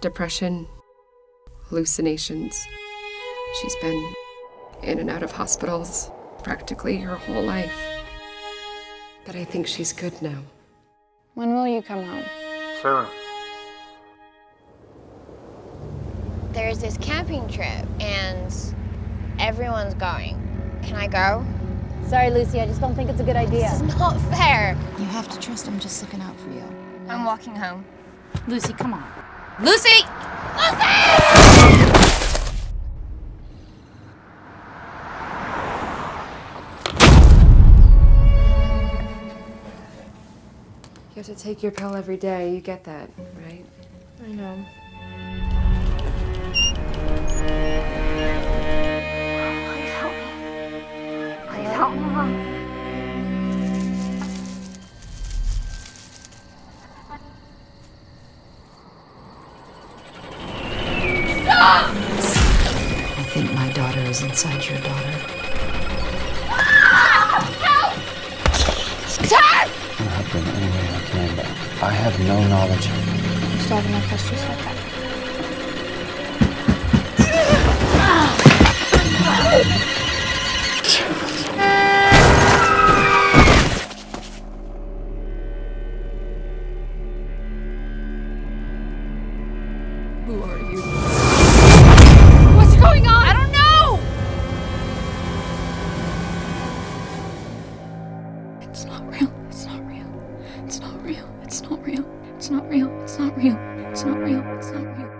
depression, hallucinations. She's been in and out of hospitals practically her whole life. But I think she's good now. When will you come home? Soon. There's this camping trip, and everyone's going. Can I go? Sorry, Lucy, I just don't think it's a good idea. This is not fair. You have to trust I'm just looking out for you. I'm walking home. Lucy, come on. Lucy! Lucy! You have to take your pill every day. You get that, right? I know. my daughter is inside your daughter. Ah! Help! I any way I can, but I have no knowledge of it. Stop my questions like that. Who are you? It's not real. It's not real. It's not real. It's not real. It's not real. It's not real. It's not real. It's not real.